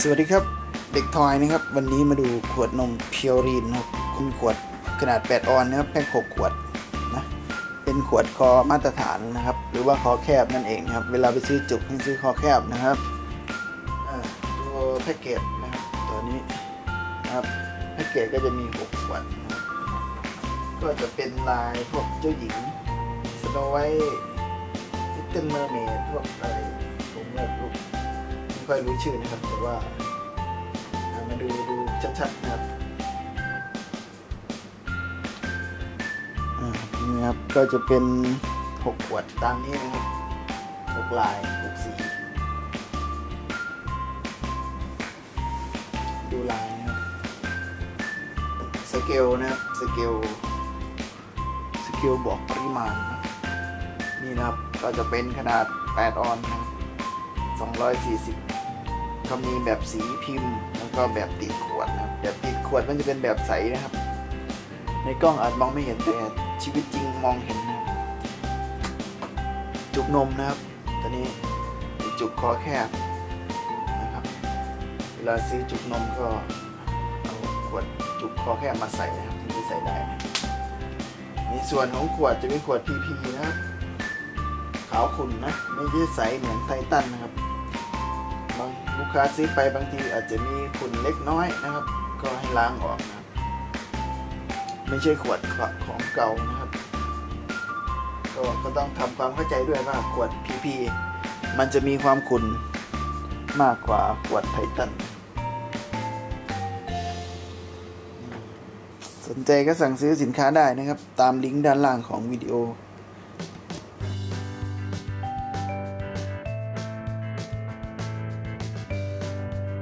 สวัสดีครับ เด็กทอยนะครับ วันนี้มาดูขวดนมเพียวรีนครับคุณขวดขนาด 8 ออนนะครับแพ็ค6ขวดนะเป็นขวดคอมาตรฐานนะครับ หรือว่าคอแคบนั่นเองครับ เวลาไปซื้อจุกให้ซื้อคอแคบนะครับตัวแพ็กเกจนะครับตัวนี้นะครับแพ็กเกจก็จะมี 6 ขวดก็จะเป็นลายพวกเจ้าหญิงสโนไวท์Little Mermaid พวกอะไรผมเลือกลูกไม่ ค่อยรู้ชื่อนะครับ แต่ว่ามาดูดูชัดๆนะครับนี่ครับก็จะเป็น 6 ขวดตามนี้นะครับ6ลาย 6 สี ดูลายนะครับสเกลนะครับสเกลสเกลบอกปริมาณนะนี่นะครับก็จะเป็นขนาด 8 ออนนะครับ240 ก็มีแบบสีพิมพ์ แล้วก็แบบติดขวดนะครับแบบติดขวดมันจะเป็นแบบใสนะครับ ในกล้องอาจมองไม่เห็นแต่ชีวิตจริงมองเห็นนะจุกนมนะครับตัวนี้จุกคอแคบนะครับ เวลาซื้อจุกนมก็เอาขวดจุกคอแคบมาใส่นะครับถึงจะใส่ได้นะในส่วนของขวดจะเป็นขวด PP นะครับขาวขุ่นนะ ไม่ได้ใสเหมือนไททันนะครับ ลูกค้าซื้อไปบางทีอาจจะมีขุ่นเล็กน้อยนะครับ ก็ให้ล้างออกนะครับไม่ใช่ขวดของเก่านะครับก็ก็ต้องทำความเข้าใจด้วยว่าขวด PP มันจะมีความขุ่นมากกว่าขวดไททันสนใจก็สั่งซื้อสินค้าได้นะครับ ตามลิงก์ด้านล่างของวิดีโอ